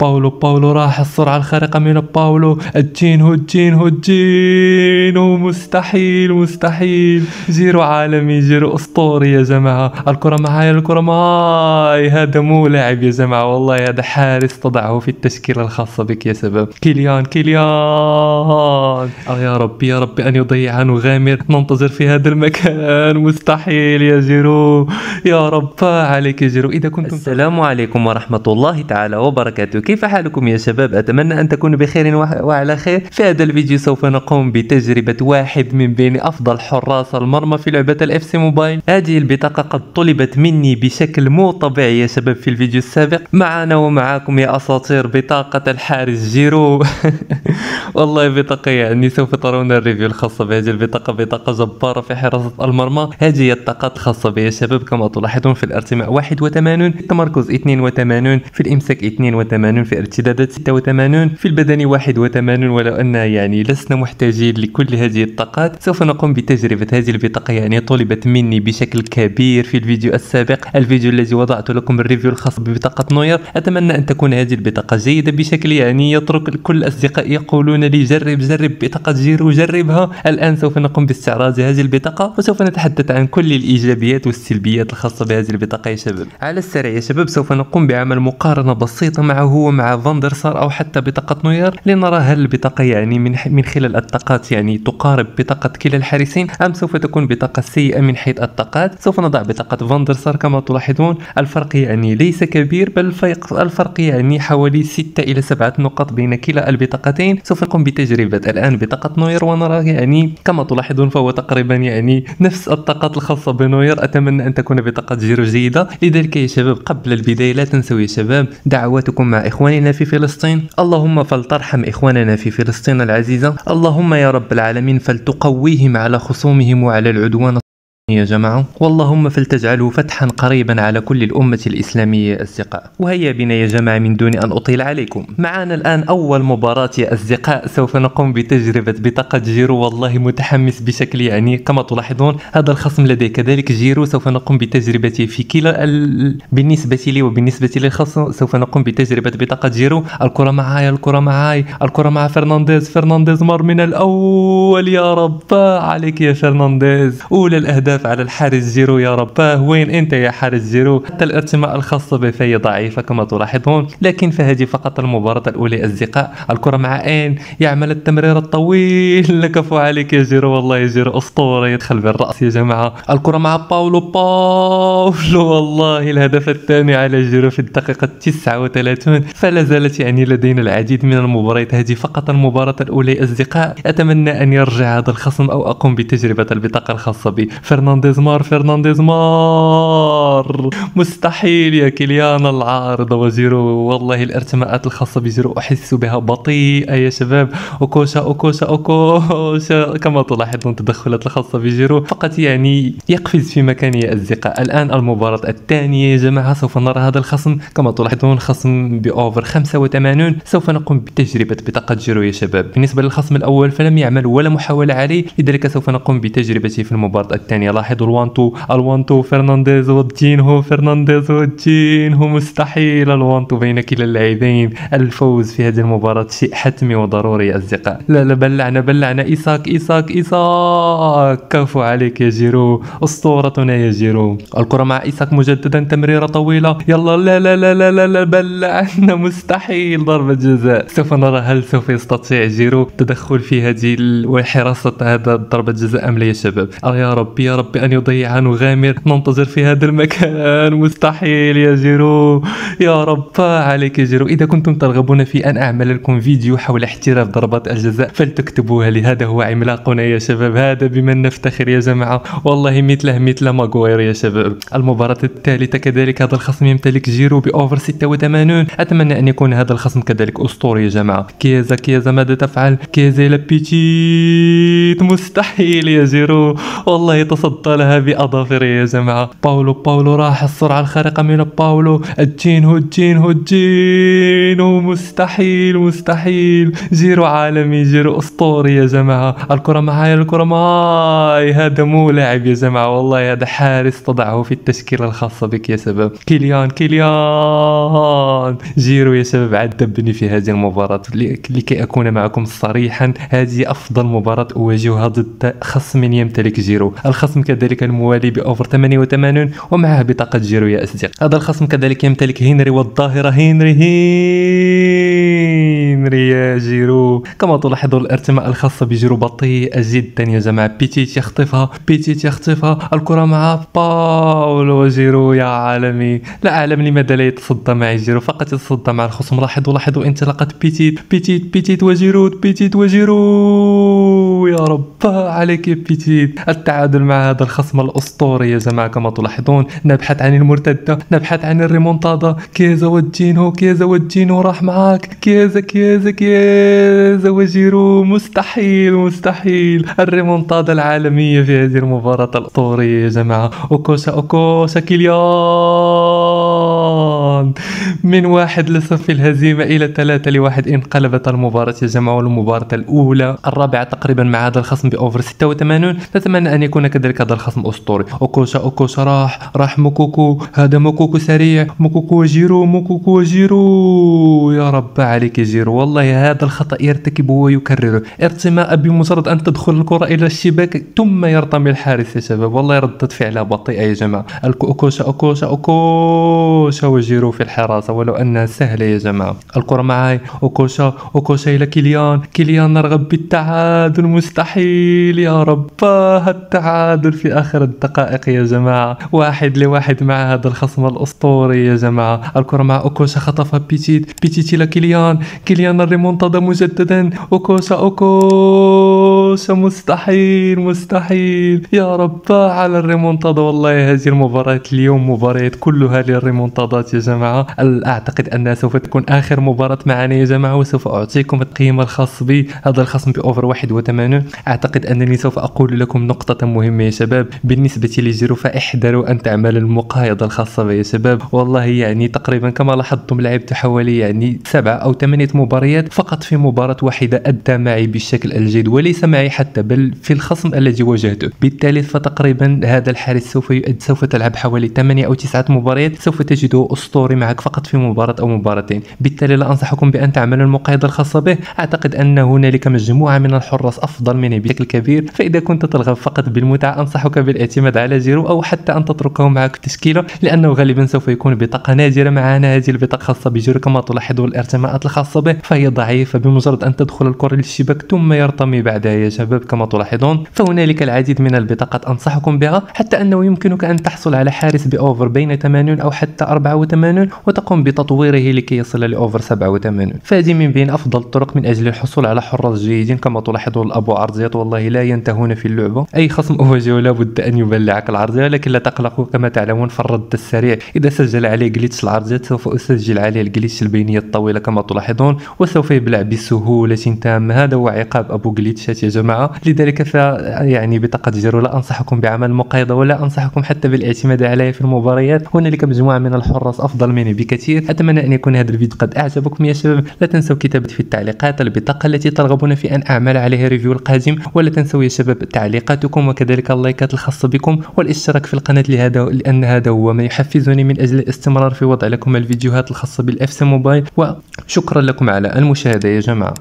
باولو باولو راح السرعة الخارقة من باولو. الجينهو الجينهو الجينهو مستحيل مستحيل. جيرو عالمي جيرو أسطوري يا جماعة. الكرة معايا الكرة معاي. هذا مو لاعب يا جماعة والله هذا حارس تضعه في التشكيلة الخاصة بك يا شباب كيليان كيليان. آه يا ربي يا ربي أن يضيع نغامر ننتظر في هذا المكان. مستحيل يا جيرو. يا رب عليك يا جيرو. إذا كنتم السلام عليكم ورحمة الله تعالى وبركاته. كيف حالكم يا شباب؟ أتمنى أن تكونوا بخير وعلى خير. في هذا الفيديو سوف نقوم بتجربة واحد من بين أفضل حراس المرمى في لعبة ال FC Mobile هذه البطاقة قد طلبت مني بشكل مو طبيعي يا شباب في الفيديو السابق. معنا ومعاكم يا أساطير بطاقة الحارس جيرو. والله بطاقة يعني سوف ترون ال review الخاصة بهذه البطاقة. بطاقة جبارة في حراسة المرمى. هذه هي الطاقات الخاصة بي يا شباب كما تلاحظون في الارتماء 81 في التمركز 82 في الامساك 82 في الارتدادات 86 في البدني 81 ولو أن يعني لسنا محتاجين لكل هذه الطاقات سوف نقوم بتجربة هذه البطاقة يعني طلبت مني بشكل كبير في الفيديو السابق. الفيديو الذي وضعت لكم ال review الخاص ببطاقة نوير. أتمنى أن تكون هذه البطاقة جيدة بشكل يعني يترك كل أصدقائي يقولون لي جرب جرب بطاقة جيرو جربها الآن سوف نقوم باستعراض هذه البطاقة وسوف نتحدث عن كل الإيجابيات والسلبيات الخاصة بهذه البطاقة يا شباب. على السريع يا شباب سوف نقوم بعمل مقارنة بسيطة معه ومع فاندرسار أو حتى بطاقة نوير لنرى هل البطاقة يعني من من خلال الطاقات يعني تقارب بطاقة كلا الحارسين أم سوف تكون بطاقة سيئة من حيث الطاقات؟ سوف نضع بطاقة فاندرسار كما تلاحظون. الفرق يعني ليس كبير بل الفرق- يعني حوالي 6 إلى 7 نقاط بين كلا البطاقتين. سوف نقوم بتجربة الآن بطاقة نوير ونرى يعني كما تلاحظون فهو تقريبا يعني نفس الطاقات الخاصة بنوير. أتمنى أن تكون بطاقة جيرو جيدة لذلك يا شباب قبل البداية لا تنسوا يا شباب دعواتكم مع إخواننا في فلسطين. اللهم فلترحم إخواننا في فلسطين العزيزة. اللهم يا رب العالمين فلتقويهم على خصومهم وعلى العدوان يا جماعة واللهم فلتجعله فتحا قريبا على كل الأمة الإسلامية يا أصدقاء وهيا بنا يا جماعة من دون أن أطيل عليكم. معنا الآن أول مباراة يا أصدقاء. سوف نقوم بتجربة بطاقة جيرو والله متحمس بشكل يعني كما تلاحظون هذا الخصم لديه كذلك جيرو سوف نقوم بتجربته في كلا ال... بالنسبة لي وبالنسبة للخصم سوف نقوم بتجربة بطاقة جيرو. الكرة معاي الكرة معاي الكرة مع فرنانديز. فرنانديز مر من الأول. يا رب عليك يا فرنانديز. أولى الأهداف على الحارس جيرو يا رباه وين أنت يا حارس جيرو حتى الارتماء الخاصة به فهي ضعيفة كما تلاحظون لكن فهذه فقط المباراة الأولى أصدقاء الكرة مع أين يعمل التمرير الطويل. كفو عليك يا جيرو والله يا جيرو أسطورة. يدخل بالرأس يا جماعة. الكرة مع باولو باولو والله الهدف الثاني على جيرو في الدقيقة 39 فلا زالت يعني لدينا العديد من المباريات هذه فقط المباراة الأولى أصدقاء أتمنى أن يرجع هذا الخصم أو أقوم بتجربة البطاقة الخاصة بي فرنانديز مار فرنانديز مار. مستحيل يا كيليان العارضة وجيرو والله الارتماءات الخاصة بجيرو أحس بها بطيئة يا شباب. أوكوشا أوكوشا أوكوشا. كما تلاحظون التدخلات الخاصة بجيرو فقط يعني يقفز في مكانه يا أصدقاء. الآن المباراة الثانية يا جماعة سوف نرى هذا الخصم. كما تلاحظون خصم ب over 85 سوف نقوم بتجربة بطاقة جيرو يا شباب. بالنسبة للخصم الأول فلم يعمل ولا محاولة عليه. لذلك سوف نقوم بتجربته في المباراة الثانية. لاحظوا ال one two ال one two فرنانديز وجينهو فرنانديز وجينهو مستحيل ال one two بين كلا اللاعبين. الفوز في هذه المباراة شيء حتمي وضروري يا أصدقاء. لا لا بلعنا بلعنا. إيساك إيساك إيساك. كفو عليك يا جيرو. أسطورتنا يا جيرو. الكرة مع إيساك مجددا تمريرة طويلة. يلا لا لا لا لا لا, لا بلعنا. مستحيل ضربة جزاء. سوف نرى هل سوف يستطيع جيرو التدخل في هذه وحراسة هذا ضربة جزاء أم لا يا شباب. آه يا ربي يا ربي أن يضيع نغامر. ننتظر في هذا المكان. مستحيل يا جيرو. يا رب عليك يا جيرو. إذا كنتم ترغبون في أن أعمل لكم فيديو حول احتراف ضربات الجزاء فلتكتبوها لي هذا هو عملاقنا يا شباب. هذا بمن نفتخر يا جماعة. والله مثله مثل ماغوير يا شباب. المباراة الثالثة كذلك. هذا الخصم يمتلك جيرو ب over 86 أتمنى أن يكون هذا الخصم كذلك أسطوري يا جماعة. كيزا كيزا ماذا تفعل؟ كيزا لابيتيت مستحيل يا جيرو. والله تصدى لها بأظافره يا جماعة. باولو باولو راح السرعة الخارقة من باولو. الجينهو الجينهو الجينهو مستحيل مستحيل. جيرو عالمي جيرو أسطوري يا جماعة. الكرة معايا الكرة معاي. هذا مو لاعب يا جماعة والله هذا حارس تضعه في التشكيلة الخاصة بك يا شباب كيليان كيليان. جيرو يا شباب عذبني في هذه المباراة. لكي أكون معكم صريحا هذه أفضل مباراة أواجهها ضد خصم يمتلك جيرو. الخصم كذلك الموالي ب over 88 ومعه بطاقة جيرو يا أصدقاء. هذا الخصم كذلك يمتلك هنري والظاهرة هنري هنري يا جيرو. كما تلاحظون الارتماء الخاصه بجيرو بطيئه جدا يا جماعة. بيتيت يخطفها بيتيت يخطفها. الكرة مع باولو جيرو يا عالمي. لا أعلم لماذا لا يتصدى مع جيرو فقط يتصدى مع الخصم. لاحظوا لاحظوا انطلاقة بيتيت. بيتيت بيتيت وجيرو بيتيت يا رب عليك يا بيتيت التعادل مع هذا الخصم الأسطوري يا جماعة كما تلاحظون نبحث عن المرتدة نبحث عن الريمونتادا. كيزا وجينو كيزا وجينو راح معاك. كيزا كيزا كيزا وجيرو مستحيل مستحيل. الريمونتادا العالمية في هذه المباراة الأسطورية يا جماعة اوكوشا اوكوشا كيليان. من واحد لصفر الهزيمة إلى ثلاثة لواحد. انقلبت المباراة يا جماعة والمباراة الأولى. الرابعة تقريبا مع هذا الخصم ب over 86 نتمنى أن يكون كذلك هذا الخصم أسطوري. أوكوشا أوكوشا راح راح موكوكو. هذا موكوكو سريع. موكوكو جيرو موكوكو جيرو يا رب عليك جيرو. والله هذا الخطأ يرتكبه ويكرره. ارتماء بمجرد أن تدخل الكرة إلى الشباك ثم يرتمي الحارس يا شباب. والله ردة فعلها بطيئة يا جماعة. أوكوشا أوكوشا أوكوشا وجيرو. في الحراسة ولو أنها سهلة يا جماعة. الكرة معاي أوكوشا أوكوشا إلى كيليان. كيليان نرغب بالتعادل مستحيل يا رب. التعادل في آخر الدقائق يا جماعة. واحد لواحد مع هذا الخصم الأسطوري يا جماعة. الكرة مع أوكوشا خطفها بيتيت. بيتيت إلى كيليان. كيليان الريمونتادا مجددا. أوكوشا أوكوشا مستحيل مستحيل. يا رب على الريمونتادا. والله هذه المباريات اليوم مباريات كلها للريمونتادات يا جماعة أعتقد أنها سوف تكون آخر مباراة معنا يا جماعة وسوف أعطيكم التقييم الخاص بي. هذا الخصم ب over 81 أعتقد أنني سوف أقول لكم نقطة مهمة يا شباب. بالنسبة لجيرو فاحذروا ان تعملوا المقايضة الخاصة بي يا شباب. والله يعني تقريبا كما لاحظتم لعبت حوالي يعني سبعة أو ثمانية مباريات فقط في مباراة واحدة أدى معي بالشكل الجيد وليس معي حتى بل في الخصم الذي واجهته. بالتالي فتقريبا هذا الحارس سوف سوف تلعب حوالي 8 أو 9 مباريات سوف تجده اسطوري معك فقط في مباراة أو مباراتين. بالتالي لا أنصحكم بأن تعملوا المقايضة الخاصة به. أعتقد أن هنالك مجموعة من الحراس أفضل منه بشكل كبير. فإذا كنت ترغب فقط بالمتعة أنصحك بالاعتماد على جيرو أو حتى أن تتركه معك في التشكيلة لأنه غالبا سوف يكون بطاقة نادرة معنا هذه البطاقة خاصة بجيرو كما تلاحظون الارتماءات الخاصة به. فهي ضعيفة بمجرد أن تدخل الكرة للشباك ثم يرتمي بعدها يا شباب كما تلاحظون. فهنالك العديد من البطاقات أنصحكم بها حتى أنه يمكنك أن تحصل على حارس بأوفر بين 80 أو حتى 84 وتقوم بتطويره لكي يصل ل over 87 فهذه من بين أفضل الطرق من أجل الحصول على حراس جيدين كما تلاحظون الابو عرضيات والله لا ينتهون في اللعبة. أي خصم اواجهه لابد أن يبلعك العرضية لكن لا تقلقوا. كما تعلمون فالرد السريع. إذا سجل عليه glitch العرضيات سوف أسجل عليه ال glitch البينية الطويلة كما تلاحظون وسوف يبلع بسهولة تامة. هذا هو عقاب أبو جليتشات يا جماعة. لذلك ف يعني بطاقه جيرو لا أنصحكم بعمل مقايضه ولا أنصحكم حتى بالإعتماد عليه في المباريات. هنالك مجموعة من الحراس مني بكثير أتمنى أن يكون هذا الفيديو قد اعجبكم يا شباب لا تنسوا كتابة في التعليقات البطاقة التي ترغبون في أن أعمل عليها review القادم ولا تنسوا يا شباب تعليقاتكم وكذلك اللايكات الخاصة بكم والاشتراك في القناة لهذا لأن هذا هو ما يحفزني من أجل الاستمرار في وضع لكم الفيديوهات الخاصة بال FC Mobile وشكرا لكم على المشاهدة يا جماعة.